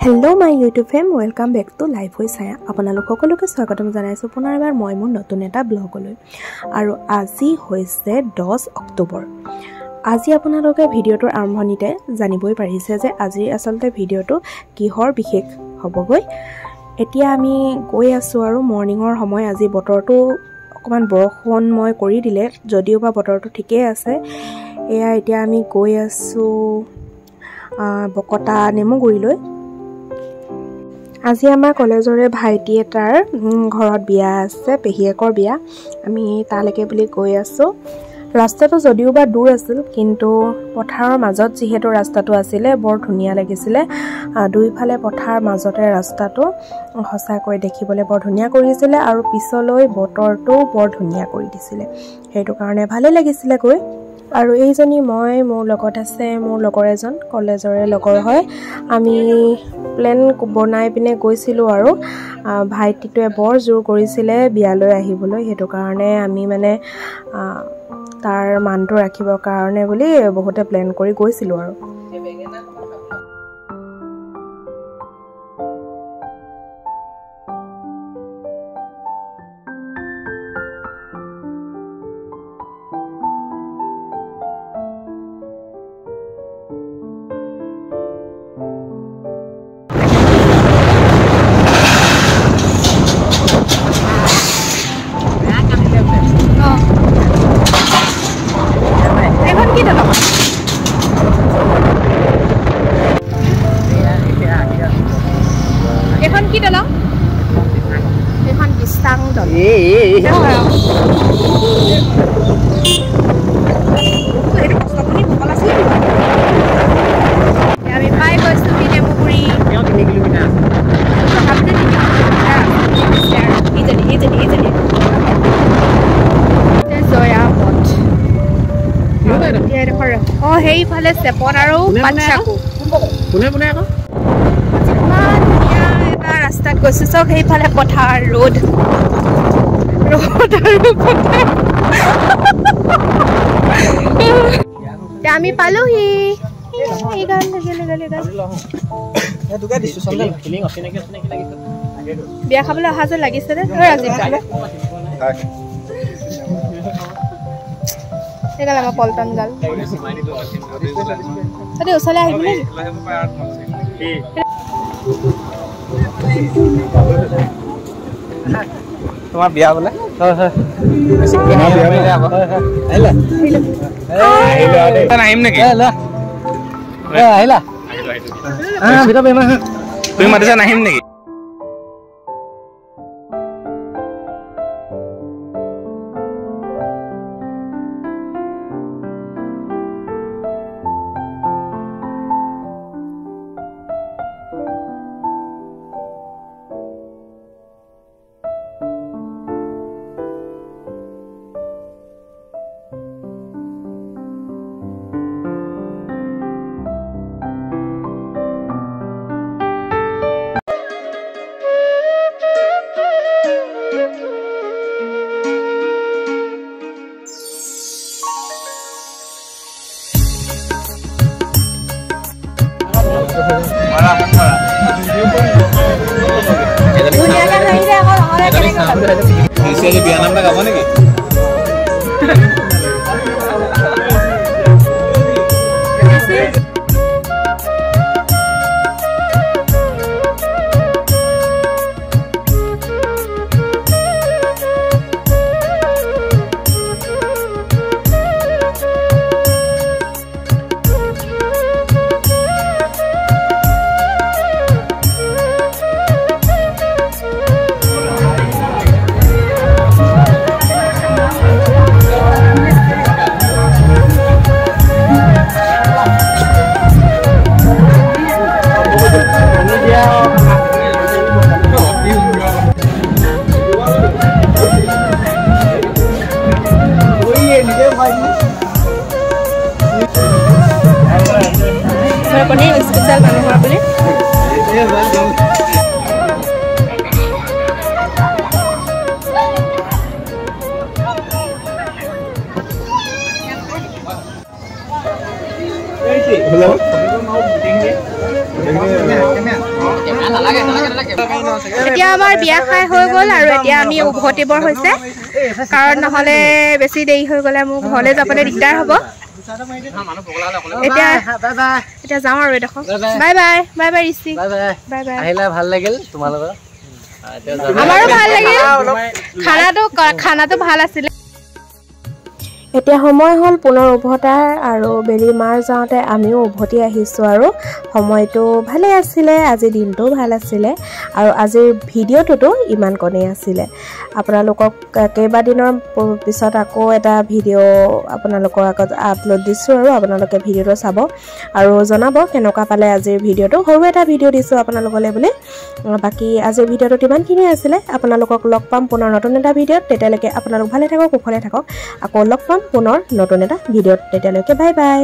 YouTube fame welcome back to life হৈ চায়া আপোনালোক সকলোকে স্বাগতম জনাইছোঁ পুনৰ এবাৰ মই মোৰ নতুন এটা ব্লগলৈ। আৰু আজি হৈছে দহ অক্টোবৰ। আজি আপোনালোকে ভিডিঅ'টোৰ আৰম্ভণিতে জানিবই পাৰিছে যে আজি আচলতে ভিডিঅ'টো কিহৰ বিশেষ হ'বগৈ। এতিয়া আমি গৈ আছোঁ আৰু মৰ্ণিঙৰ সময় আজি বতৰটো অকণমান বৰষুণময় কৰি দিলে যদিও বা বতৰটো ঠিকেই আছে। এয়া এতিয়া আমি গৈ আছোঁ বকতা নেমুগুৰিলৈ। আজি আমাৰ কলেজৰে ভাইটি এটাৰ ঘৰত বিয়া আছে পেহীয়েকৰ বিয়া। আমি তালৈকে বুলি গৈ আছোঁ। ৰাস্তাটো যদিও বা দূৰ আছিল কিন্তু পথাৰৰ মাজত যিহেতু ৰাস্তাটো আছিলে বৰ ধুনীয়া লাগিছিলে। দুইফালে পথাৰ মাজতে ৰাস্তাটো সঁচাকৈ দেখিবলৈ বৰ ধুনীয়া কৰিছিলে আৰু পিছলৈ বতৰটো বৰ ধুনীয়া কৰি দিছিলে। সেইটো কাৰণে ভালে লাগিছিলে গৈ। আৰু এইজনী মই মোৰ লগত আছে মোৰ লগৰ এজন কলেজৰে লগৰ হয়। আমি প্লেন বনাই পিনে গৈছিলোঁ আৰু ভাইটিটোৱে বৰ জোৰ কৰিছিলে বিয়ালৈ আহিবলৈ। সেইটো কাৰণে আমি মানে তাৰ মানটো ৰাখিবৰ কাৰণে বুলি বহুতে প্লেন কৰি গৈছিলোঁ আৰু। সেইফালে চেপন আৰু পাঞ্চাকো কোনে কোনে আকৌ ইমান ধুনীয়া এটা ৰাস্তাত গৈছো চব সেইফালে পথাৰ ৰ'দ আমি পালোহি। বিয়া খাবলৈ অহা যেন লাগিছে নে? আজি সেইগাল আমাৰ পল্টন গাল। তাতে ওচৰলৈ আহিব নেকি তোমাৰ বিয়া বোলে নাহিম নেকি? তুমি মাতিছা নাহিম নেকি? বিয়া নাম গাব নেকি এতিয়া আমাৰ বিয়া খাই হৈ গ'ল আৰু এতিয়া আমি উভতিবৰ হৈছে। কাৰণ নহ'লে বেছি দেৰি হৈ গ'লে মোৰ ঘৰলৈ যাবলৈ দিগদাৰ হ'ব। এতিয়া এতিয়া যাওঁ আৰু এডোখৰ বাই বাই। বাই বাই ঋষি বাই বাই বাই। বাই আহিলে ভাল লাগিল তোমালোকৰ আহ, এতিয়া যাম। আমাৰো ভাল লাগিল। খানাটো খানাটো ভাল আছিলে। এতিয়া সময় হ'ল পুনৰ উভতাৰ আৰু বেলি মাৰ যাওঁতে আমিও উভতি আহিছোঁ আৰু। সময়টো ভালে আছিলে আজিৰ দিনটোও ভাল আছিলে আৰু আজিৰ ভিডিঅ'টোতো ইমান কণেই আছিলে। আপোনালোকক কেইবাদিনৰ পিছত আকৌ এটা ভিডিঅ' আপোনালোকৰ আগত আপলোড দিছোঁ আৰু আপোনালোকে ভিডিঅ'টো চাব আৰু জনাব কেনেকুৱা পালে আজিৰ ভিডিঅ'টো। সৰু এটা ভিডিঅ' দিছোঁ আপোনালোকলৈ বুলি। বাকী আজিৰ ভিডিঅ'টোত ইমানখিনিয়ে আছিলে। আপোনালোকক লগ পাম পুনৰ নতুন এটা ভিডিঅ'ত। তেতিয়ালৈকে আপোনালোক ভালে থাকক কুশলে থাকক। আকৌ লগ পাম। পুনৰ নতুন এটা ভিডিঅ'ত তেতিয়ালৈকে বাই বাই।